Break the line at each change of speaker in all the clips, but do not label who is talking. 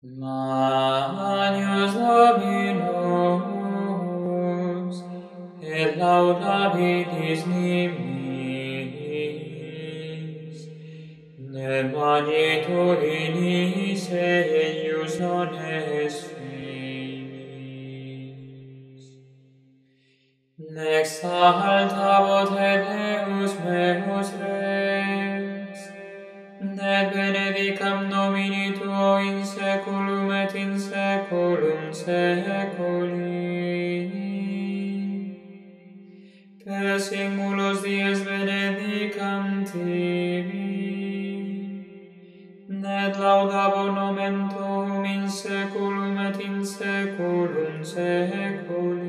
Magnus Dominus, et laudabitis nimis, ne magnitudinis eius non est finis. Nex alta vote Deus meus, per simulos dies benedicam tibi. Ned laudabo nomen tuum in seculum et in seculum seculi.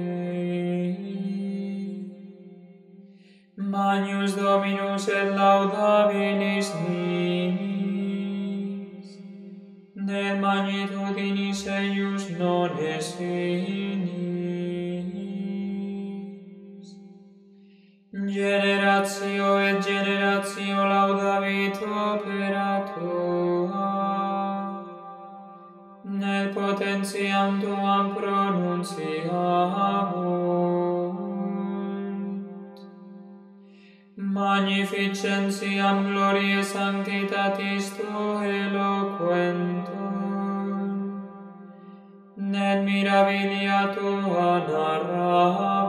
Magnus Dominus et laudabilis nimis, ned magnitudinis eius non est finis. generatio et generatio laudavit opera tua. Nel potentiam tuam pronunciabunt Magnificentiam gloriae sanctitatis tu eloquentum. Ned mirabilia tua narrabunt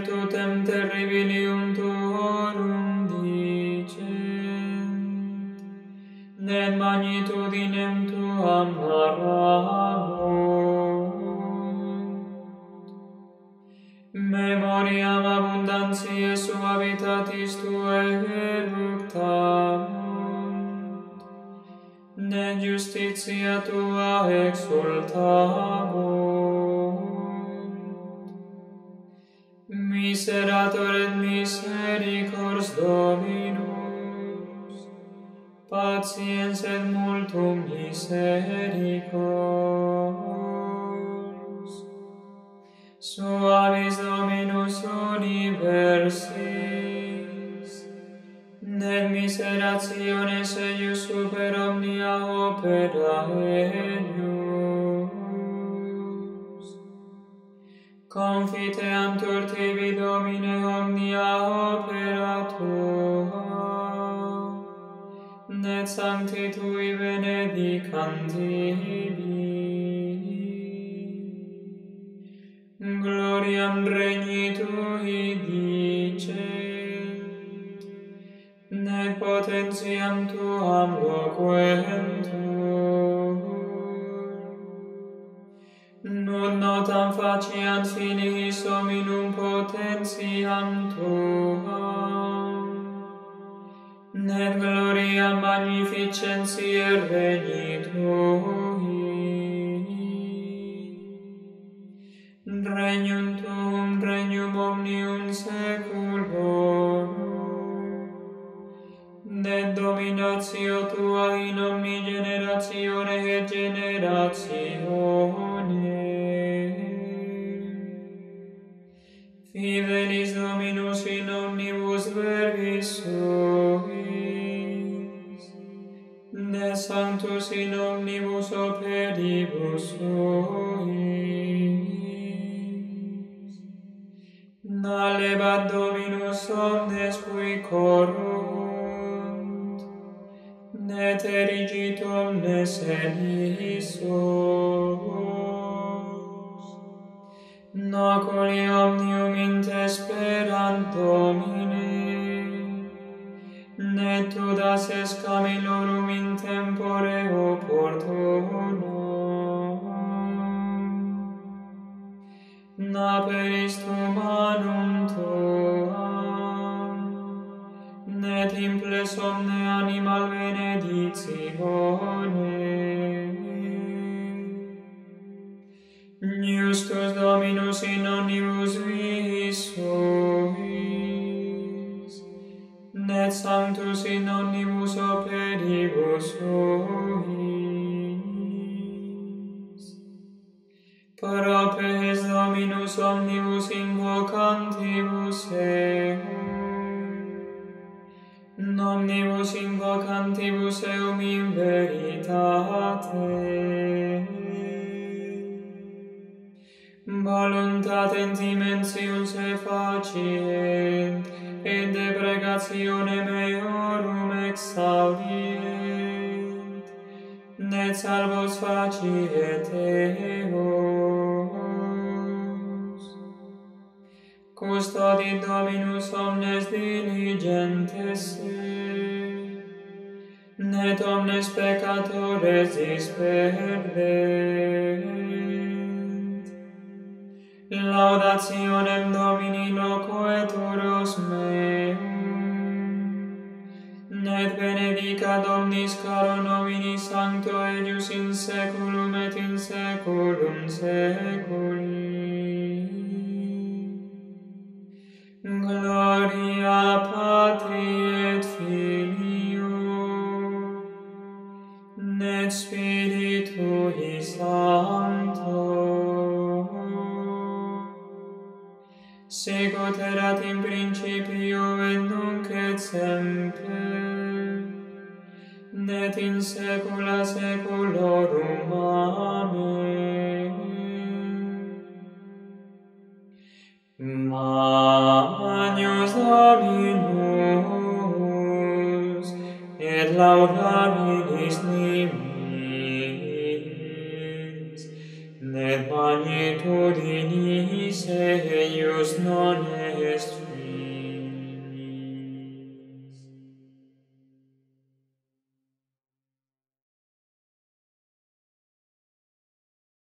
virtutem terribilium tuorum dicent, ned magnitudinem tuam narrabunt. Memoriam abundantiae suavitatis tuae reductabunt, ned justitia tua exultabunt, miserator et misericors Dominus, patiens et multum misericors. Suavis Dominus universis, nec miserationes eius super omnia opera eius, Confiteamtur tibi Domine omnia opera tua, net sancti tui benedicantibi. Gloriam regni tui dicet, nec potentiam tuam loquentur, Nun notam faciant finis hominum potentiam tuam. Ned gloria magnificentiae regni tui. Regnum tuum, regnum omnium seculorum, ne dominatio Fidelis Dominus in omnibus verbis suis, de Sanctus in omnibus operibus suis. Nalebat Dominus omnes cui corrunt, ne terigit omnes elisum noculi omnium inte sperant, mine, ne tu das escamilorum in tempore opportuno. Naperis humanum tuam, ne timples somne animal beneditionem, in omnibus viis suis, net sanctus in omnibus operibus suis. Parapes Dominus omnibus invocantibus eum, nomnibus invocantibus eum in veritate, voluntatem dimensium se facient, et de pregatione meorum exaudient, ne salvos faciet eos. Custodit Dominus omnes diligentes se, net omnes peccatores disperdent, laudationem Domini loqueturos meum. Et benedica Domnis caro nomini sancto eius in seculum et in seculum seculi. Gloria Patri et Filio, et Spiritus, sicut erat in principio et nunc et semper, net in saecula saeculorum. Amen. Magnus Dominus, et laudamus, miseis non est